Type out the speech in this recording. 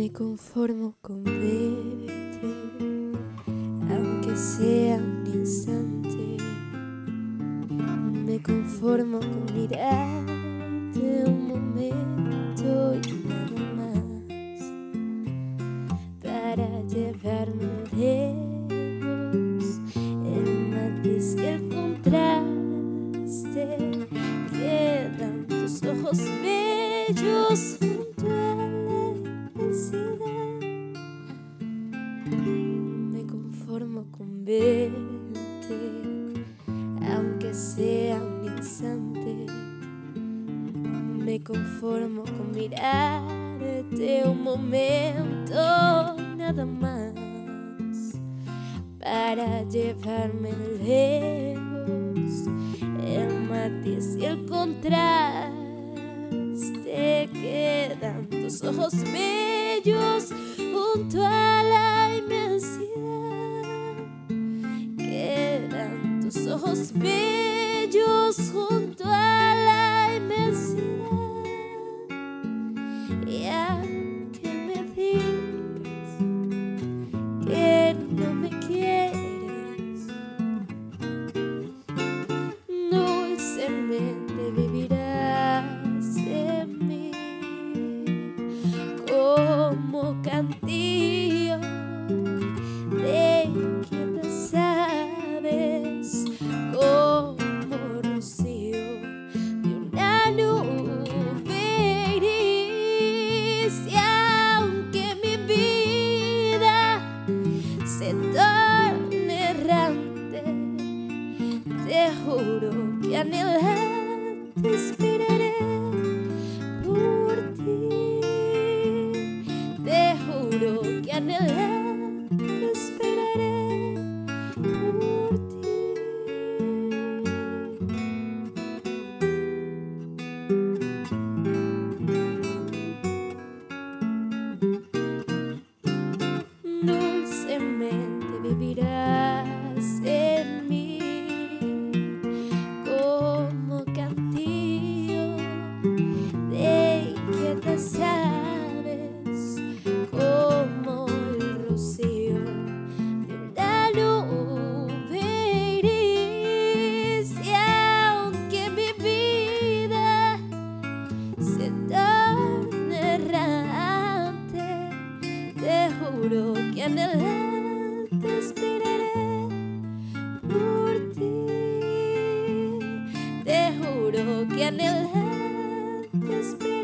Me conformo con verte, aunque sea un instante. Me conformo con mirarte momento y nada más. Para llevarme lejos, el matiz y el. Quedan tus ojos bellos junto a la inmensidad. Me conformo con verte, aunque sea un instante. Me conformo con mirarte un momento, nada más, para llevarme lejos el matiz y el contraste. Quedan tus ojos bellos junto a la inmensidad. Quedan tus ojos bellos junto no me quieres, dulcemente vivirás en mí. Como cantillo te juro que anhelante esperaré Tauro, que en él te esperaré por ti. Te juro que en él te esperaré.